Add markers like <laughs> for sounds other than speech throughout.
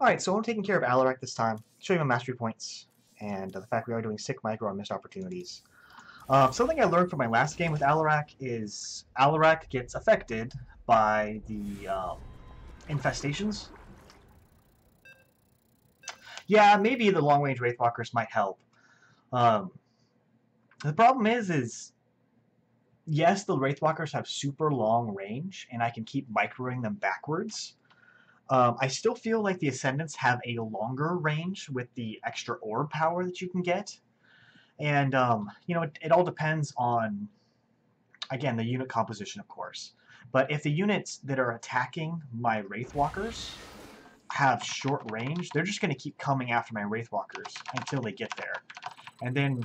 Alright, so I'm taking care of Alarak this time. Show you my mastery points, and uh, the fact we are doing sick micro on missed opportunities. Uh, something I learned from my last game with Alarak is Alarak gets affected by the um, infestations. Yeah, maybe the long-range Wraithwalkers might help. Um, the problem is, is yes, the Wraithwalkers have super long range, and I can keep microing them backwards. Um, I still feel like the Ascendants have a longer range with the extra orb power that you can get. And, um, you know, it, it all depends on, again, the unit composition, of course. But if the units that are attacking my Wraithwalkers have short range, they're just going to keep coming after my Wraithwalkers until they get there. And then,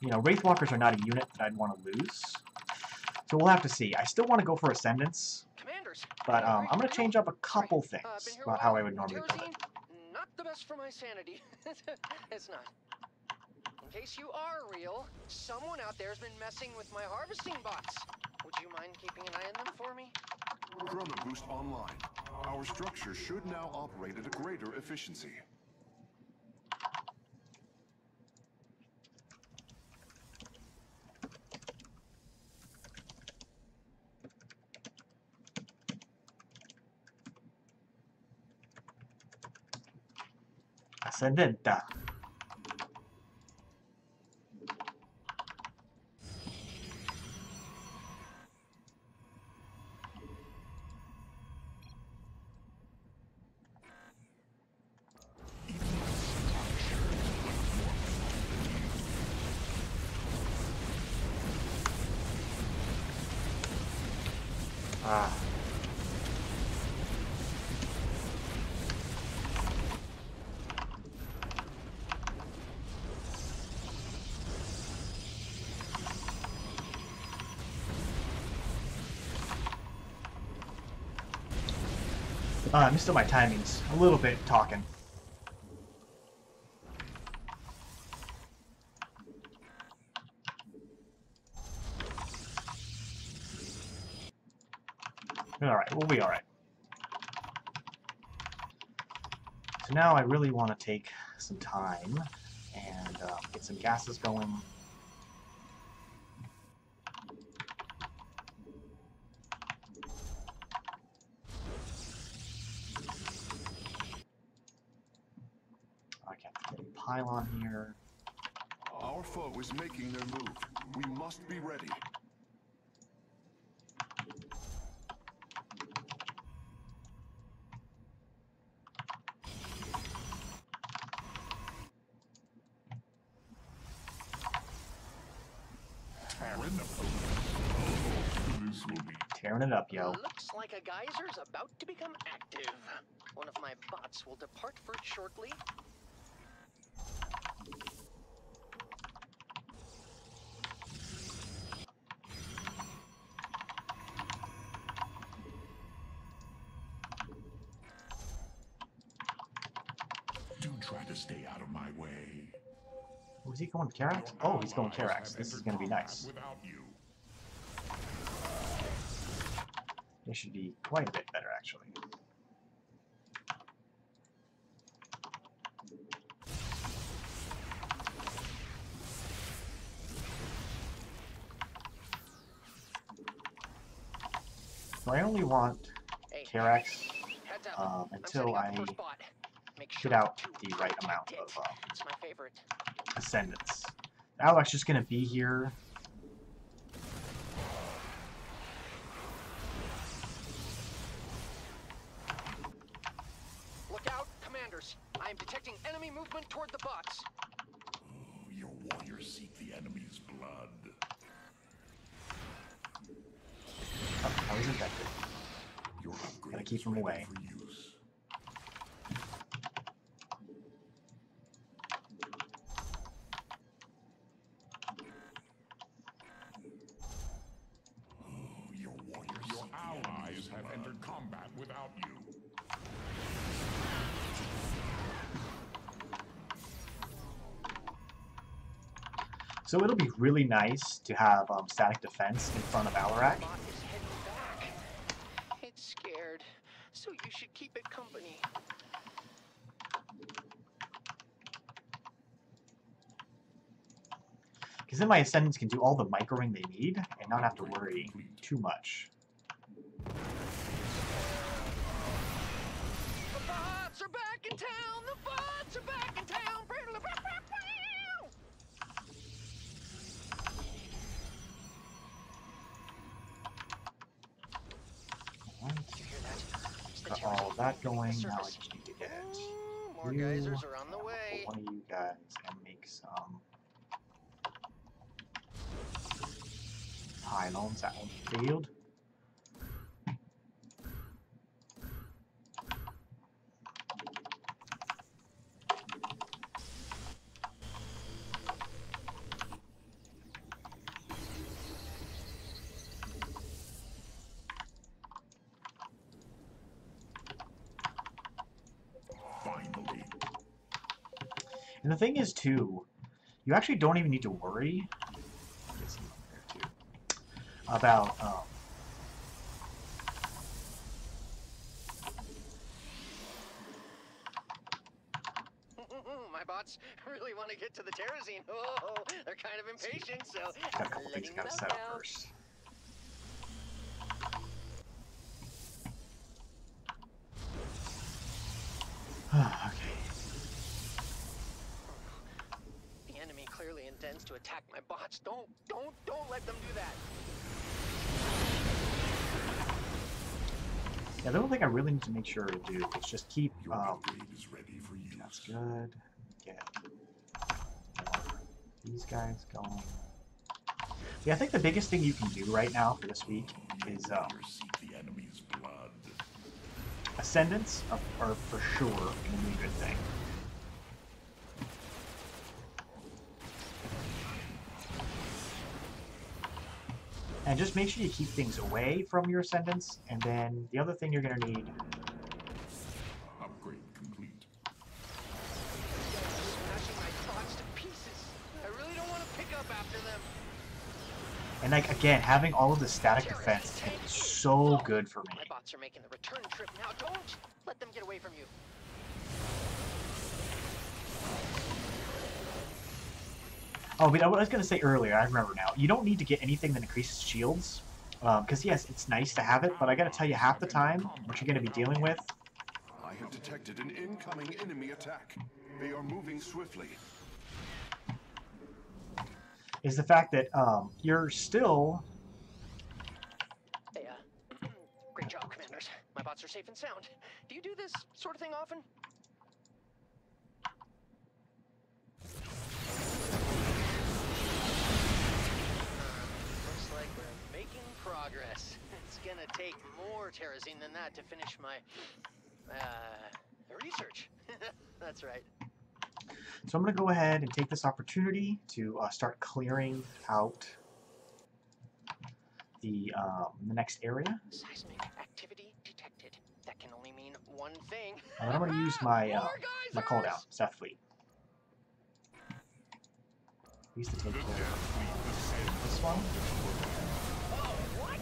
you know, Wraithwalkers are not a unit that I'd want to lose. So we'll have to see. I still want to go for Ascendants, but um, I'm going to change up a couple things about how I would normally do it. Not the best for my sanity. <laughs> it's not. In case you are real, someone out there has been messing with my harvesting bots. Would you mind keeping an eye on them for me? Chrono Boost online. Our structure should now operate at a greater efficiency. Ascendenta. Ah. Uh, I'm still my timings. A little bit talking. Alright, we'll be alright. So now I really want to take some time and uh, get some gases going. I can't get a pylon here. Our foe is making their move. We must be ready. Tearing it up, yo. Looks like a geyser's about to become active. One of my bots will depart for it shortly. Try to stay out of my way. Was he going Karax? Oh, he's going Karax. This is going to be nice. Without you. This should be quite a bit better, actually. So I only want Hey, Karax um, until setting up I the first. Make get out the right amount it. of uh, It's my favorite. Ascendants. Alex just going to be here. Look out, commanders. I am detecting enemy movement toward the bots. Oh, your warriors seek the enemy's blood. Oh, I was infected. Your upgrade Gotta keep is him ready away. nice to have um, static defense in front of Alarak. It's scared, so you should keep it company. Because then my Ascendants can do all the microing they need and not have to worry too much. The bots are back in town! The bots are back in that going. Now I just need to get Ooh, more you, geysers are on the way. one of you guys and make some pylons. That one failed. Thing is, too, you actually don't even need to worry. Get some up there too. About um, My bots <laughs> really want to get to the terrazine. <laughs> Oh, they're kind of impatient, so got a couple things gotta set up first. okay. The enemy clearly intends to attack my bots. Don't, don't, don't let them do that. Yeah, the only thing I really need to make sure to do is just keep Your um, is ready for use. That's good. Get these guys going. Yeah, I think the biggest thing you can do right now for this week is um, Warriors the enemy's blood. ascendants are, are for sure going to be a good thing. And just make sure you keep things away from your ascendants, and then the other thing you're going to need Upgrade complete. And like again, having all of the static defense is so good for me. My bots are making the return trip now. Don't let them get away from you. Oh, but I was gonna say earlier, I remember now. You don't need to get anything that increases shields, because yes, it's nice to have it. But I gotta tell you, half the time, what you're gonna be dealing with I have detected an incoming enemy attack. They are moving swiftly. is the fact that um, you're still. Hey, uh, great job, commanders. My bots are safe and sound. Do you do this sort of thing often? Looks like we're making progress. It's gonna take more terrazine than that to finish my, uh, research. <laughs> That's right. So I'm gonna go ahead and take this opportunity to uh, start clearing out the um, the next area. Seismic activity detected. That can only mean one thing. And I'm gonna use my <laughs> uh, my call down! Death Fleet. Used to take care of this one, What?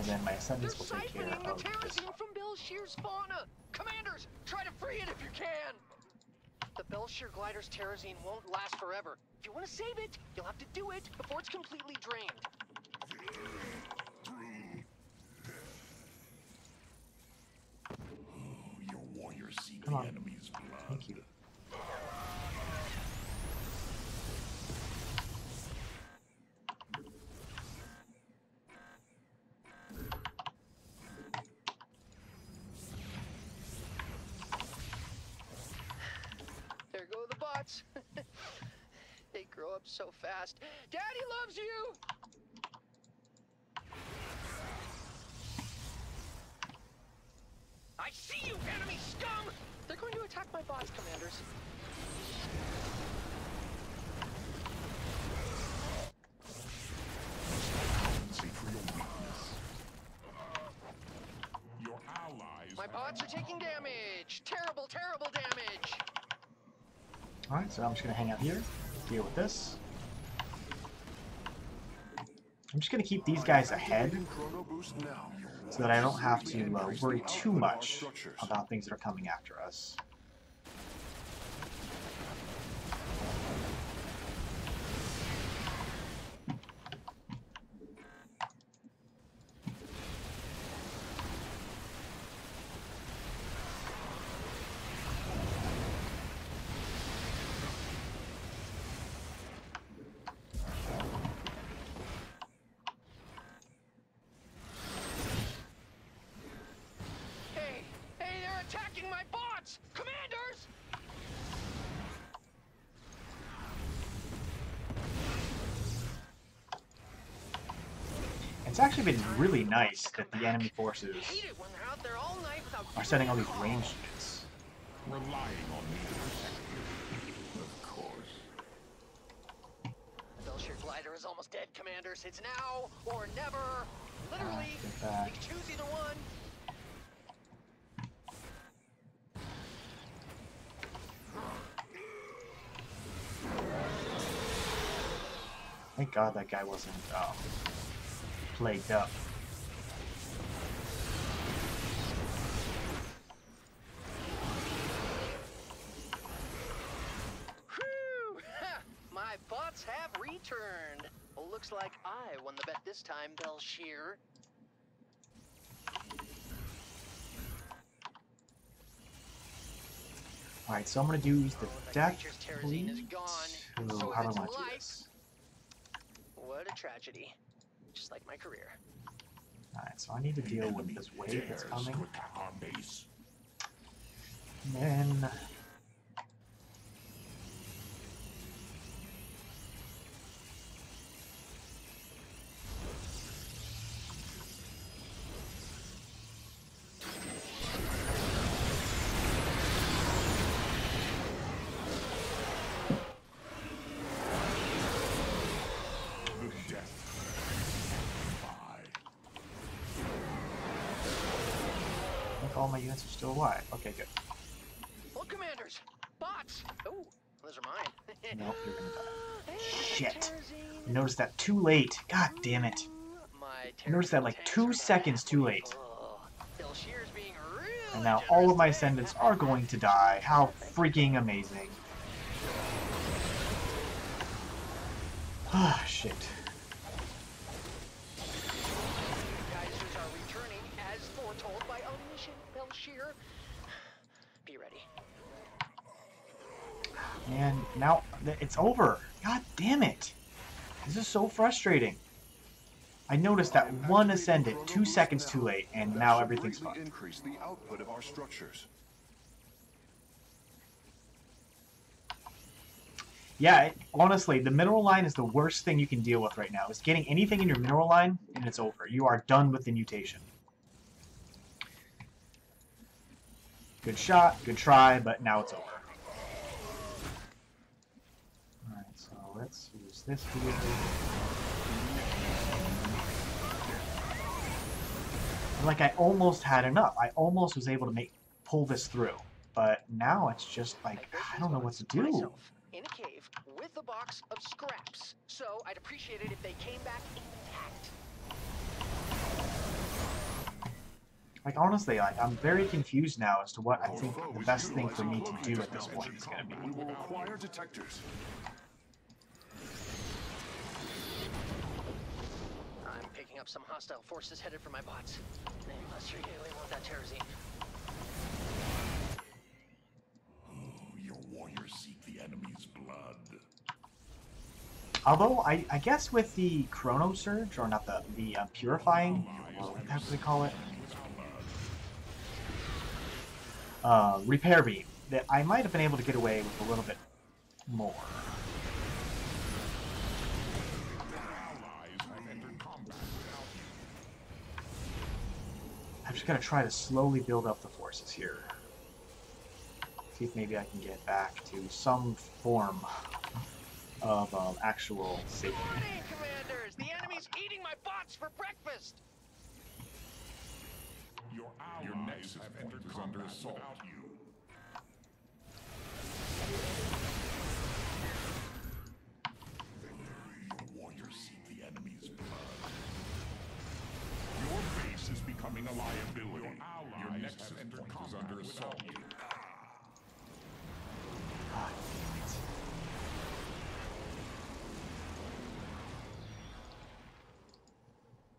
And then my They're ascendants will take care siphoning the of this terrazine one. from Bel'Shir's fauna! Commanders, try to free it if you can! The Bel'Shir glider's terrazine won't last forever. If you want to save it, you'll have to do it before it's completely drained. Your warriors seek Come the on. enemy's blood. Thank you. There go the bots. they grow up so fast. Daddy loves you! I see you, enemy scum! They're going to attack my bots, commanders. Your allies My bots are taking damage! Terrible, terrible damage! Alright, so I'm just gonna hang out here, deal with this. I'm just gonna keep these guys ahead Activating Chrono Boost now. so that I don't have to uh, worry too output of our much about things that are coming after us. attacking my bots! Commanders! It's actually been really nice that the enemy forces are sending all these range units. Relying on me of course. Bel'Shir glider is almost dead, commanders. It's now or never. Literally, you can choose either one. Thank God that guy wasn't um, plagued up. <laughs> My bots have returned. Looks like I won the bet this time, Bel'Shir. Alright, so I'm gonna do the Oh, deck creature's terrazine is gone. Ooh, So how do I if it's want to do this? What a tragedy. Just like my career. Alright, so I need to deal with Enemy this wave that's coming. to attack our base. And then my units are still alive. Okay, good. Well, commanders, bots. Oh, those are mine. <laughs> Nope, you're gonna die. Shit. I noticed that too late. God damn it. I noticed that like two seconds too late. Oh, Bel'Shir's being real And now all of my ascendants are going to die. How freaking amazing. Ah, <sighs> shit. Geysers are returning as foretold by omniscient Bel'Shir. Be ready. And now it's over. God damn it. This is so frustrating. I noticed that I'm one activating ascendant two boost seconds too late, and That now should everything's greatly fucked. increase the output of our structures. Yeah, it, honestly, the mineral line is the worst thing you can deal with right now. Is getting anything in your mineral line, and it's over. You are done with the mutation. Good shot, good try, but now it's over. Alright, so let's use this here. Like, I almost had enough. I almost was able to make pull this through. But now it's just like, I don't know what to do. In a cave with a box of scraps. So I'd appreciate it if they came back intact. Like honestly, like I'm very confused now as to what I think the best thing for me to do at this point is gonna be. We will require detectors. I'm picking up some hostile forces headed for my bots. They must really want that terrazine. Oh, your warriors seek the enemy's blood. Although I, I guess with the Chrono Surge, or not the the uh, purifying, or what the heck do they call it? Uh, repair beam. That I might have been able to get away with a little bit more. I'm just gonna try to slowly build up the forces here. See if maybe I can get back to some form of um, actual safety. Commanders! The enemy's eating my bots for breakfast! Your allies your nexus have entered combat under assault without you. Your warriors seek the enemy's blood. Your base is becoming a liability. Your allies your nexus have entered combat under assault. You. Damn it.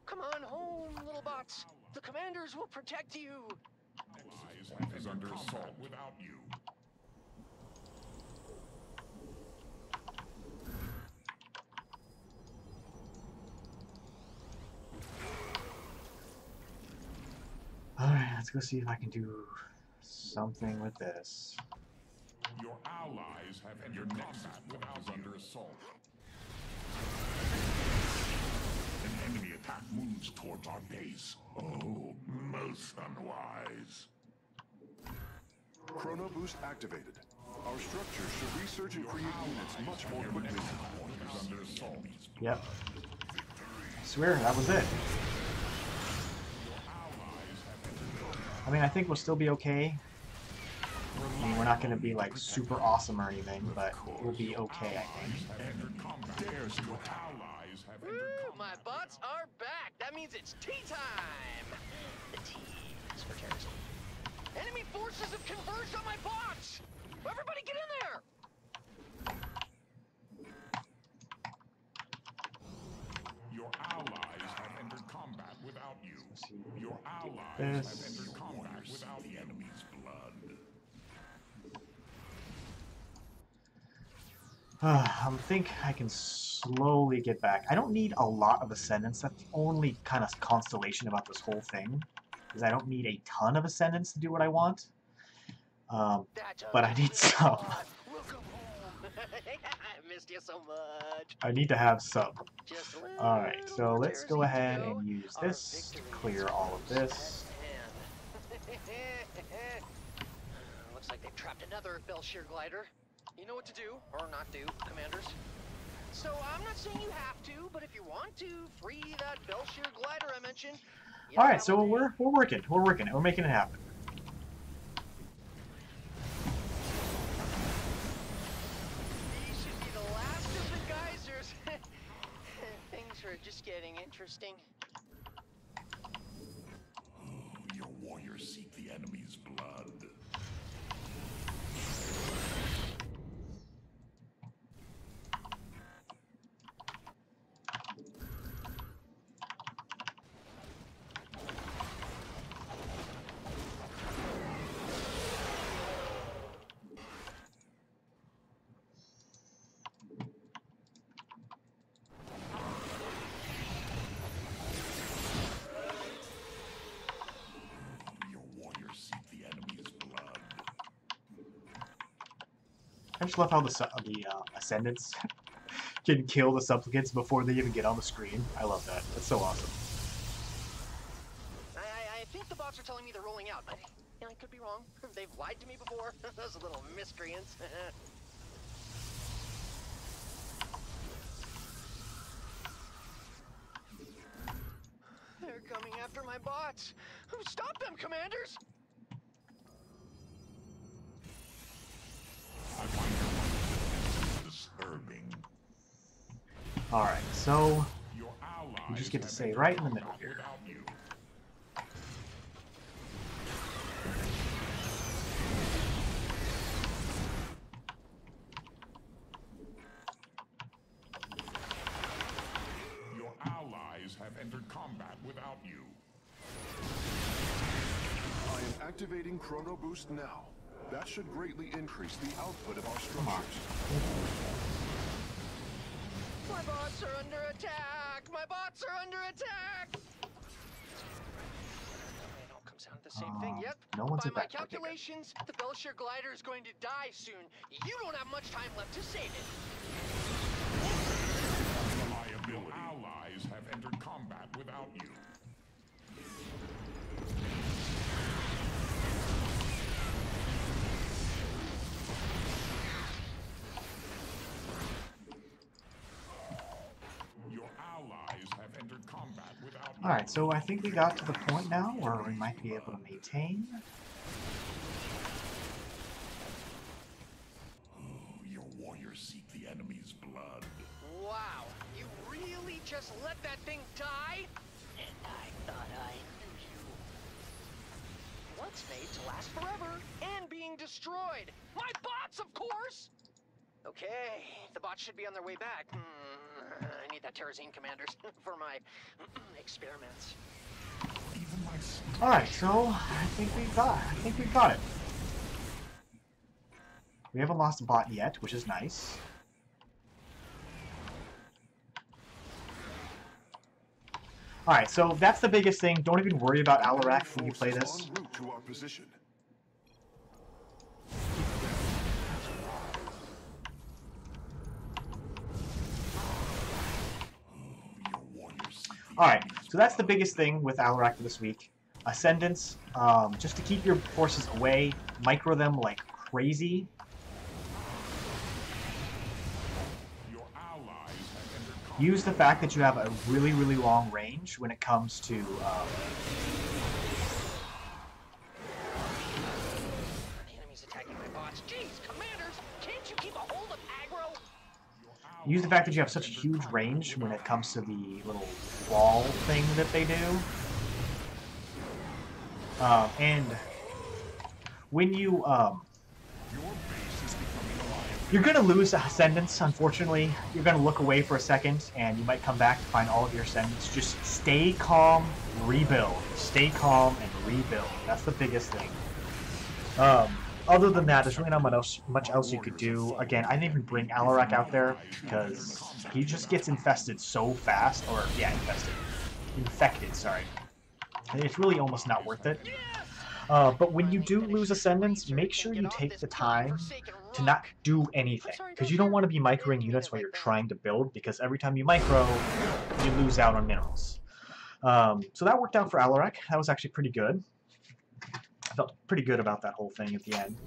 Come on home, little bots. The commanders will protect you. Allies is under assault without you. Alright, let's go see if I can do something with this. Your allies have entered combat without under assault. Attack moves towards our base. Oh, most unwise. Chrono Boost activated. Our structure should research and create units much more quickly now. Is. Yep. I swear, that was it. I mean, I think we'll still be okay. I mean, we're not going to be, like, super awesome or anything, but we'll be okay, I think. Entered combat. Dares have entered Woo, my bots are back. That means it's tea time. The T is for terrorism. Enemy forces have converged on my bots. Everybody get in there. Your allies have entered combat without you. Your allies This. have entered combat without the enemy's blood. <sighs> I think I can slowly get back. I don't need a lot of Ascendants. That's the only kind of constellation about this whole thing. Is I don't need a ton of Ascendants to do what I want. Um, But I need <laughs> some. bot. Welcome home. I missed you so much. I need to have some. Just a little Alright, so let's go ahead and use this to clear all of this. <laughs> Looks like they've trapped another Bel'Shir glider. You know what to do, or not do, commanders. So I'm not saying you have to, but if you want to, free that Bel'Shir glider I mentioned. Alright, how so we're, we're working. We're working it. We're making it happen. These should be the last of the geysers. <laughs> Things are just getting interesting. Your warriors seek the enemy's blood. Your warriors seek the enemy's blood. I just love how the the uh, Ascendants <laughs> can kill the Supplicants before they even get on the screen. I love that. That's so awesome. I, I, I think the bots are telling me they're rolling out, but you I could be wrong. <laughs> They've lied to me before. <laughs> Those little miscreants. they're coming after my bots. Stop them, commanders! Disturbing. Alright, so Your You just get to have stay right in the middle here. Your allies have entered combat without you. I am activating Chrono Boost now. That should greatly increase the output of our structures. My bots are under attack! My bots are under attack! It all comes down to the same thing. Uh, Yep. no one's By at my that- okay, calculations, the Bel'Shir glider is going to die soon. You don't have much time left to save it. Reliability. Your allies have entered combat without you. Your allies have entered combat without you. Alright, so I think we got to the point now where we might be able to maintain. Your warriors seek the enemy's blood. Wow, you really just let that thing die? And I thought I knew you. Once made to last forever and being destroyed. My bots, of course! Okay, the bots should be on their way back. Hmm, I need that Terrazine commanders <laughs> for my <clears throat> experiments. Even my s- Alright, so I think we've got I think we've got it. We haven't lost a bot yet, which is nice. Alright, so that's the biggest thing. Don't even worry about Alarak when you play this. Forces en route to our position. your warriors seek the Alright, So that's the biggest thing with Alarak this week. Ascendants, um, just to keep your forces away, micro them like crazy. Your allies have entered Use the fact that you have a really, really long range when it comes to um, The enemy's attacking my bots. Jeez, commanders, can't you keep a hold of aggro? use the fact that you have such a huge range when it comes to the little wall thing that they do. Um, and when you um. You're to lose Ascendants, unfortunately. You're to look away for a second, and you might come back to find all of your Ascendants. Just stay calm, rebuild. Stay calm and rebuild. That's the biggest thing. Um, other than that, there's really not much else, much else you could do. Again, I didn't even bring Alarak out there, because he just gets infested so fast. Or, yeah, infested. Infected, sorry. It's really almost not worth it. Uh, but when you do lose Ascendants, make sure you take the time to not do anything. Because you don't want to be microing units while you're trying to build, because every time you micro, you lose out on minerals. Um, so that worked out for Alarak. That was actually pretty good. I felt pretty good about that whole thing at the end.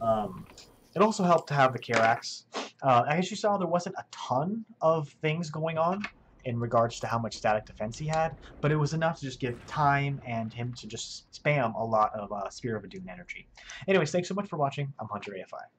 Um, it also helped to have the Karax. Uh, as you saw, there wasn't a ton of things going on in regards to how much static defense he had, but it was enough to just give time and him to just spam a lot of uh, Spear of Adun energy. Anyways, thanks so much for watching. I'm Hunter AFI.